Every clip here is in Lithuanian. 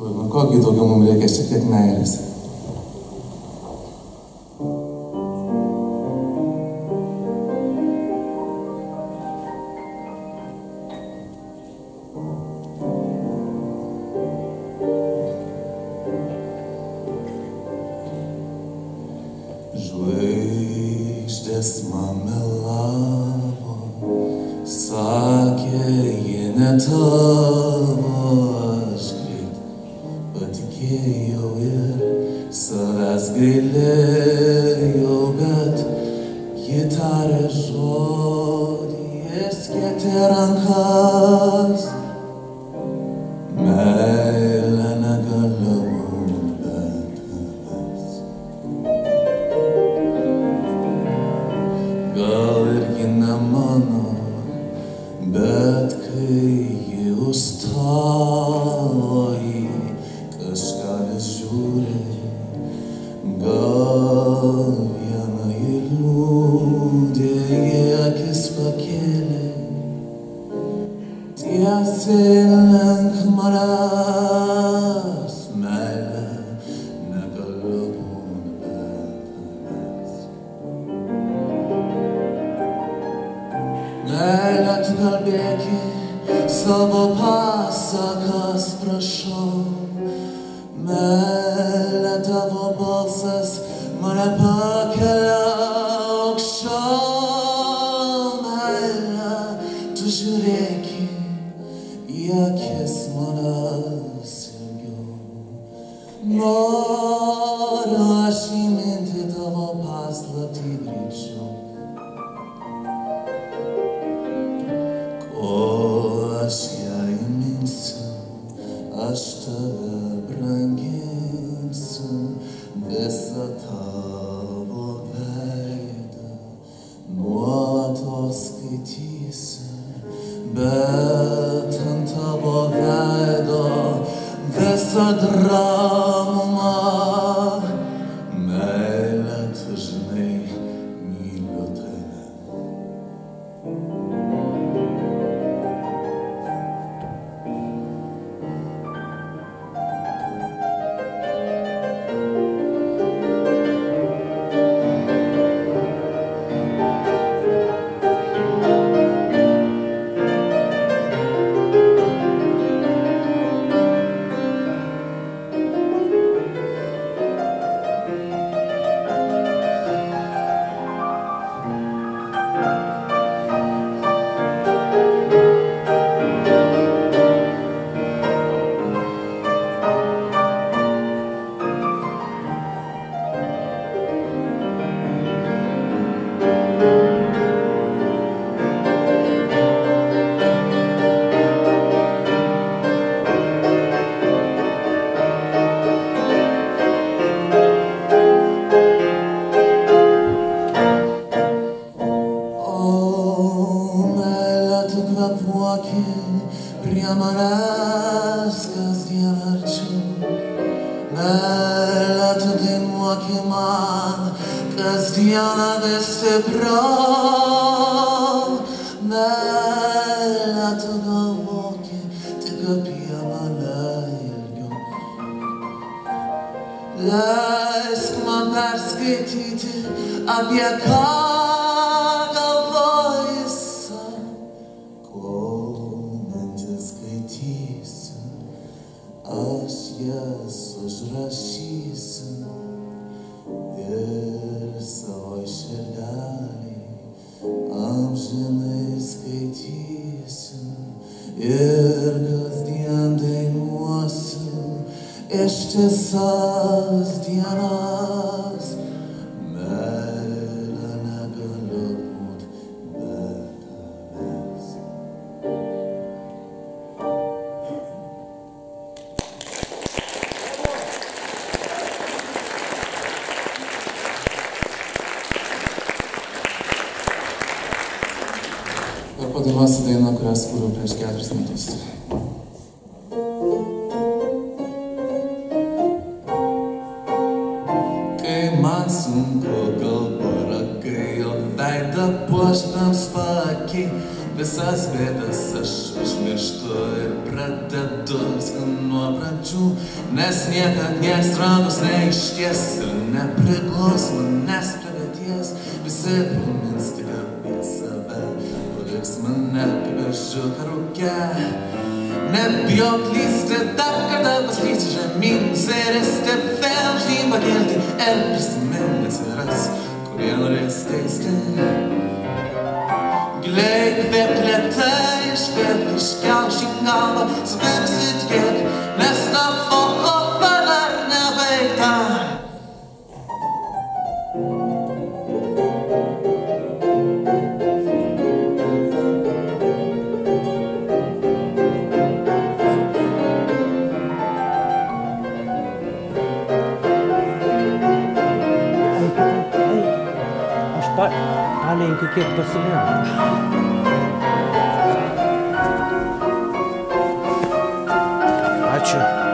Nu, kogi daugiau mums reikia šiek tiek meilės. Žvaigždės man melavo, sakė, jie ne terangkan sillen kmaras mele ne galopon betnes Mele tgal beki savo pasakas prašau Mele tavo balsas mane pakelia atrás. Tu kvepuoki prie manęs kasdien arčiau. Meilė, tu dainuoki man kasdieną vis stipriau. Meilė, tu galvoki tik apie mane ilgiau. Leisk man perskaityti apie ką amžinai skaitysiu ir kasdien dainuosiu ištisas dienas. Ir padainuosiu dainą, kurią skūriau prieš keturis metus. Kai man sunku galva ragai, o veidą puoštams spalvą. pakiai, visas bėdas aš užmirštu ir pradedu nuo pradžių, nes niekad nieks rankos neišties ir nepriglaus manęs prie vieties, visi save, paliks mane kaip ežiuką rūkę. Nebijok lysti, dar kartą paslysti žemyn, sėristi, vėl žemyn pakelti ir prisiminti atsiras, kurie norės teisti. Giliai kvėp lėtai, iškvėp kiek pasilenkiu. Ačiū.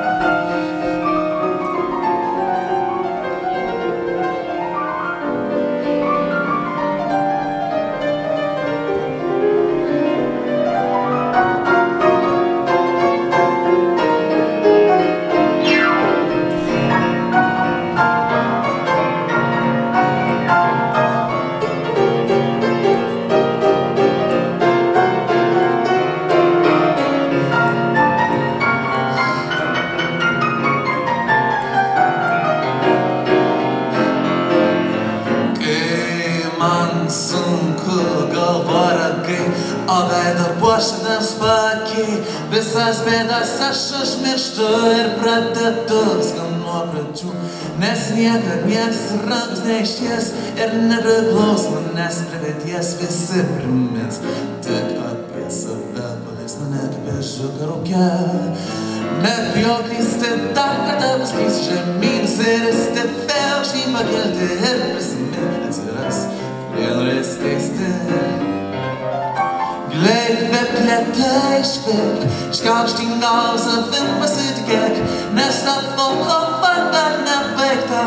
Sunku galva ragai, o veidą puošinės pakiai, visas bėdas aš užmirštu ir pradedu viską nuo pradžių, nes niekad nieks rankos neišties ir nepriklaus manęs prie vieties, visi primins tik apie save, paliks mane kaip ežiuką rūkę. Nebijok lysti, dar kartą paslysi žemyn, siristi, vėl žemyn pakelti ir prisiminti atsiras, Gleich wird gleich weg, ich gab den Gaus und wenn man sieht geht, Nesta vom Kopf an deinem Weg da,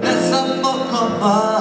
Nesta vom Kopf.